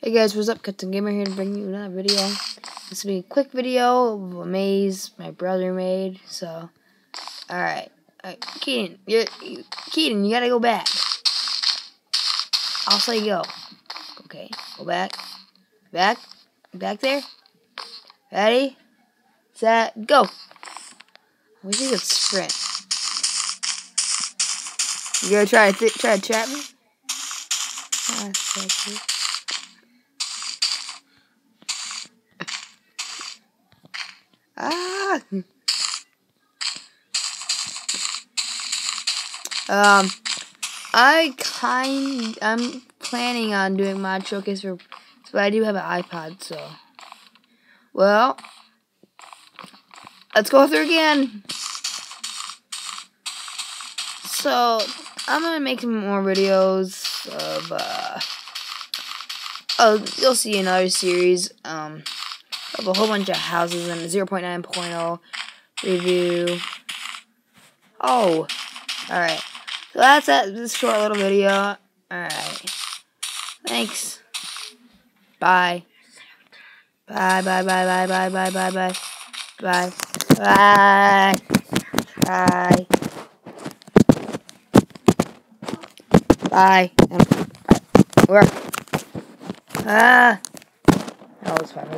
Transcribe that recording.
Hey guys, what's up? Captain Gamer here to bring you another video. This will be a quick video of a maze my brother made. So, alright. Right, Keaton, you, you, Keaton, you gotta go back. I'll say go. Okay, go back. Back. Back there. Ready? Set. Go. We think it's sprint. You gonna try to try to trap me? Ah, Ah. Um, I kind, I'm planning on doing mod showcase for, but I do have an iPod, so. Well, let's go through again. So, I'm gonna make some more videos of, uh, oh, you'll see another series, um, of a whole bunch of houses and 0.9.0 review. Oh, alright. So that's it. This short little video. Alright. Thanks. Bye. Bye, bye, bye, bye, bye, bye, bye, bye. Bye. Bye. Bye. Bye. Where? Ah. That was fun.